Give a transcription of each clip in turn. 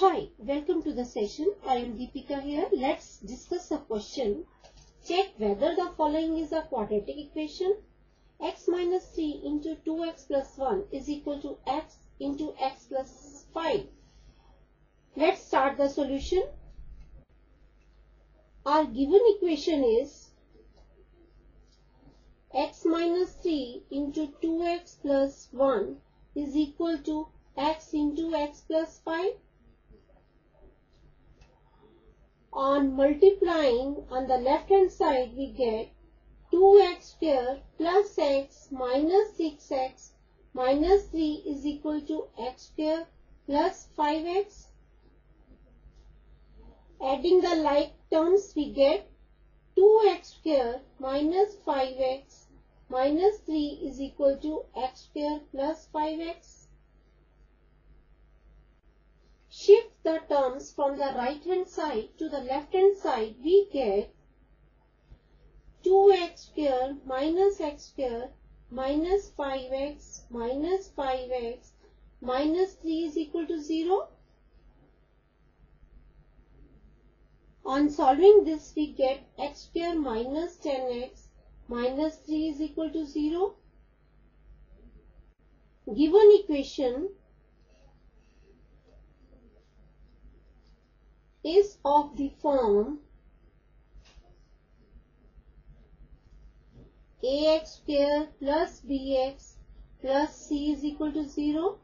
Hi, welcome to the session. I am Deepika here. Let's discuss a question. Check whether the following is a quadratic equation. x minus 3 into 2x plus 1 is equal to x into x plus 5. Let's start the solution. Our given equation is x minus 3 into 2x plus 1 is equal to x into x plus 5. On multiplying on the left hand side we get 2x square plus x minus 6x minus 3 is equal to x square plus 5x. Adding the like terms we get 2x square minus 5x minus 3 is equal to x square plus 5x. The terms from the right hand side to the left hand side, we get 2x square minus x square minus 5x minus 5x minus 3 is equal to 0. On solving this, we get x square minus 10x minus 3 is equal to 0. Given equation is of the form ax square plus bx plus c is equal to 0.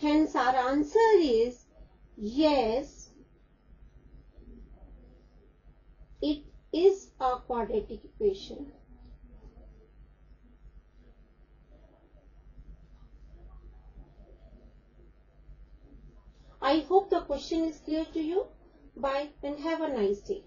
Hence our answer is yes, it is a quadratic equation. I hope the question is clear to you. Bye and have a nice day.